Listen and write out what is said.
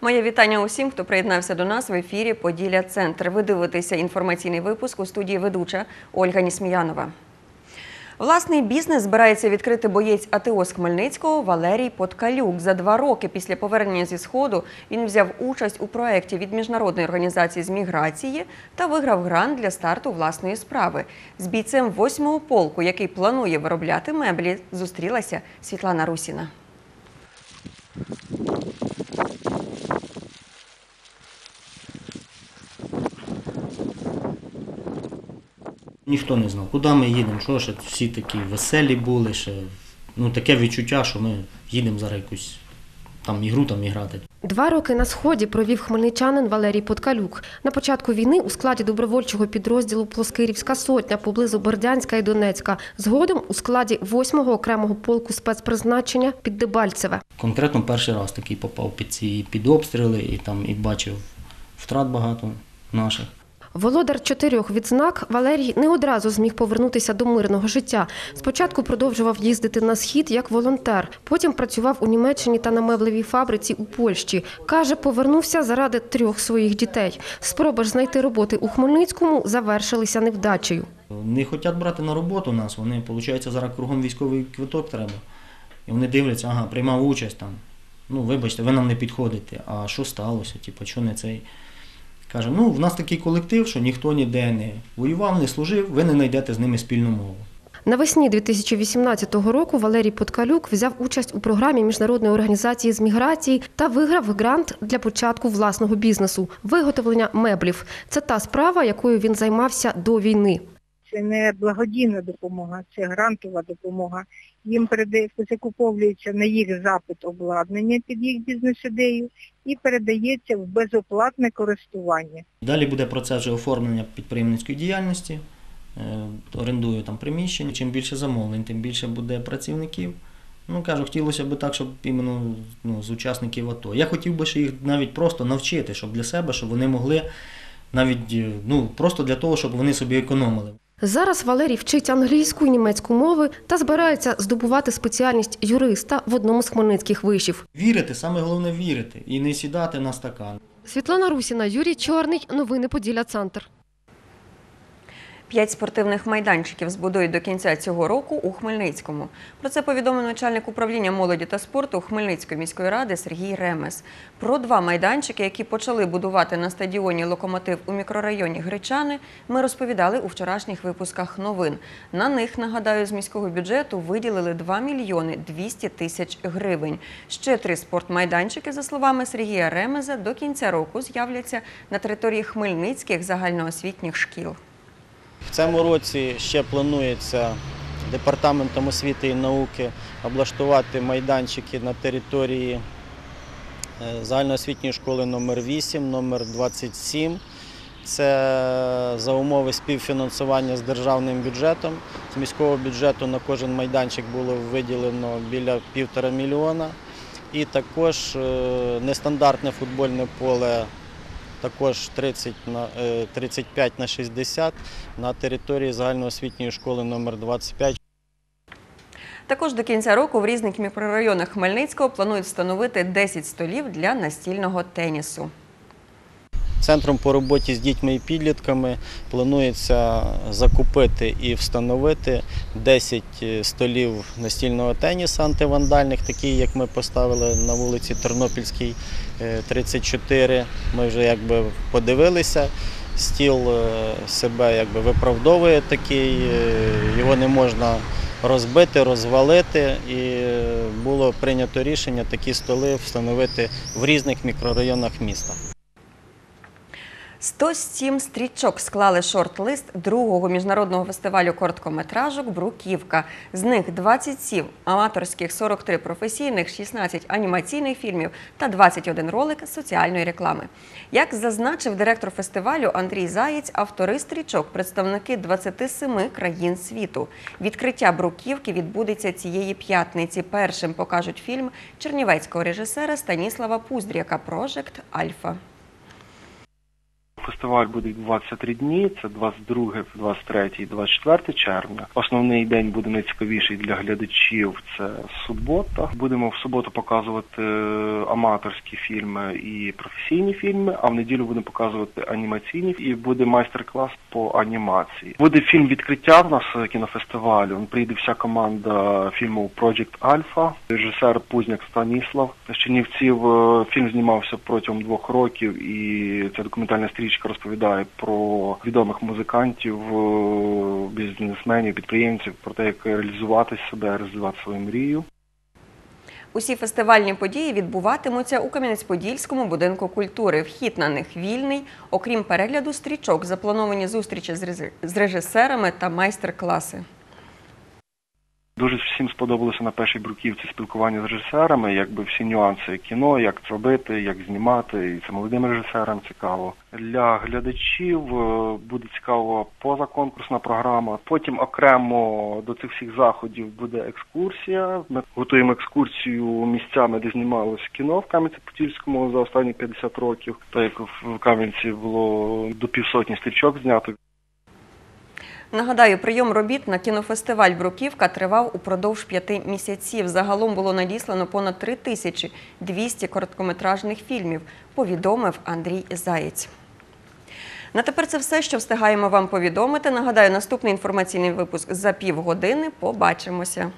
Моє вітання усім, хто приєднався до нас в ефірі Поділля Центр. Ви дивитеся інформаційний випуск у студії ведуча Ольга Нісміянова. Власний бізнес збирається відкрити боєць АТО з Хмельницького Валерій Подкалюк. За два роки після повернення зі сходу він взяв участь у проєкті від міжнародної організації з міграції та виграв грант для старту власної справи. З бійцем 8-го полку, який планує виробляти меблі, зустрілася Світлана Русіна. Ніхто не знав, куди ми їдемо, що ще всі такі веселі були, ще ну таке відчуття, що ми їдемо зараз якусь там ігру там і грати. Два роки на сході провів хмельничанин Валерій Подкалюк. На початку війни у складі добровольчого підрозділу Плоскирівська сотня поблизу Бердянська і Донецька. Згодом у складі 8-го окремого полку спецпризначення під Дебальцеве. Конкретно перший раз такий попав під ці під обстріли і там і бачив втрат багато наших. Володар чотирьох відзнак Валерій не одразу зміг повернутися до мирного життя. Спочатку продовжував їздити на схід як волонтер. Потім працював у Німеччині та на меблевій фабриці у Польщі. Каже, повернувся заради трьох своїх дітей. Спроби ж знайти роботи у Хмельницькому завершилися невдачею. Не хочуть брати на роботу нас, вони, виходить, зараз кругом військовий квиток треба. І вони дивляться, ага, приймав участь там. Ну, вибачте, ви нам не підходите. А що сталося? Типу, що не цей? Каже, ну, в нас такий колектив, що ніхто ніде не воював, не служив, ви не знайдете з ними спільну мову. Навесні 2018 року Валерій Подкалюк взяв участь у програмі міжнародної організації з міграції та виграв грант для початку власного бізнесу виготовлення меблів. Це та справа, якою він займався до війни. Це не благодійна допомога, це грантова допомога. Їм закуповується на їх запит обладнання під їх бізнес-ідею і передається в безоплатне користування. Далі буде процес вже оформлення підприємницької діяльності, е, орендую там приміщення. Чим більше замовлень, тим більше буде працівників. Ну, кажу, хотілося б так, щоб іменно ну, з учасників АТО. Я хотів би ще їх навіть просто навчити, щоб для себе, щоб вони могли навіть е, ну, просто для того, щоб вони собі економили. Зараз Валерій вчить англійську і німецьку мови та збирається здобувати спеціальність юриста в одному з хмельницьких вишів. Вірити, саме головне вірити і не сідати на стакан. Світлана Русіна, Юрій Чорний. Новини Поділля Центр. П'ять спортивних майданчиків збудують до кінця цього року у Хмельницькому. Про це повідомив начальник управління молоді та спорту Хмельницької міської ради Сергій Ремес. Про два майданчики, які почали будувати на стадіоні Локомотив у мікрорайоні Гречани, ми розповідали у вчорашніх випусках новин. На них, нагадаю, з міського бюджету виділили 2 мільйони 200 тисяч гривень. Ще три спортмайданчики, за словами Сергія Ремеза, до кінця року з'являться на території хмельницьких загальноосвітніх шкіл. В цьому році ще планується департаментом освіти і науки облаштувати майданчики на території е, загальноосвітньої школи номер 8 номер 27 Це за умови співфінансування з державним бюджетом. З міського бюджету на кожен майданчик було виділено біля півтора мільйона. І також е, нестандартне футбольне поле також 30 на, е, 35 на 60 на території загальноосвітньої школи номер 25 Також до кінця року в різних мікрорайонах Хмельницького планують встановити 10 столів для настільного тенісу. Центром по роботі з дітьми і підлітками планується закупити і встановити 10 столів настільного тенісу антивандальних, такі як ми поставили на вулиці Тернопільській, е, 34. Ми вже якби подивилися. Стіл е, себе якби виправдовує такий, е, його не можна розбити, розвалити. І е, було прийнято рішення такі столи встановити в різних мікрорайонах міста. 107 стрічок склали шорт-лист другого міжнародного фестивалю короткометражок Бруківка. З них 27 аматорських, 43 професійних, 16 анімаційних фільмів та 21 ролик соціальної реклами. Як зазначив директор фестивалю Андрій Заєць, автори стрічок представники 27 країн світу. Відкриття Бруківки відбудеться цієї п'ятниці. Першим покажуть фільм чернівецького режисера Станіслава Пуздряка «Прожект Альфа». Фестиваль буде відбуватися три дні. Це 22, 23 і 24 червня. Основний день буде найцікавіший для глядачів. Це субота. Будемо в суботу показувати е, аматорські фільми і професійні фільми. А в неділю будемо показувати анімаційні і буде майстер-клас по анімації. Буде фільм відкриття в нас е, кінофестивалю. Прийде вся команда фільму Project Alpha, режисер Пузняк Станіслав. З е, фільм знімався протягом двох років, і ця документальна стрічка розповідає про відомих музикантів, е, бізнесменів, підприємців, про те, як реалізувати себе, реалізувати свою мрію. Усі фестивальні події відбуватимуться у Кам'янець-Подільському будинку культури. Вхід на них вільний. Окрім перегляду стрічок, заплановані зустрічі з режисерами та майстер-класи. Дуже всім сподобалося на першій бруківці спілкування з режисерами, якби всі нюанси кіно, як це робити, як знімати, і це молодим режисерам цікаво. Для глядачів е, буде цікаво позаконкурсна програма. Потім окремо до цих всіх заходів буде екскурсія. Ми готуємо екскурсію місцями, де знімалось кіно в Кам'янці-Подільському за останні 50 років. Так як в Кам'янці було до півсотні стрічок знято. Нагадаю, прийом робіт на кінофестиваль Бруківка тривав упродовж п'яти місяців. Загалом було надіслано понад 3200 короткометражних фільмів, повідомив Андрій Заєць. На тепер це все, що встигаємо вам повідомити. Нагадаю, наступний інформаційний випуск за півгодини. Побачимося.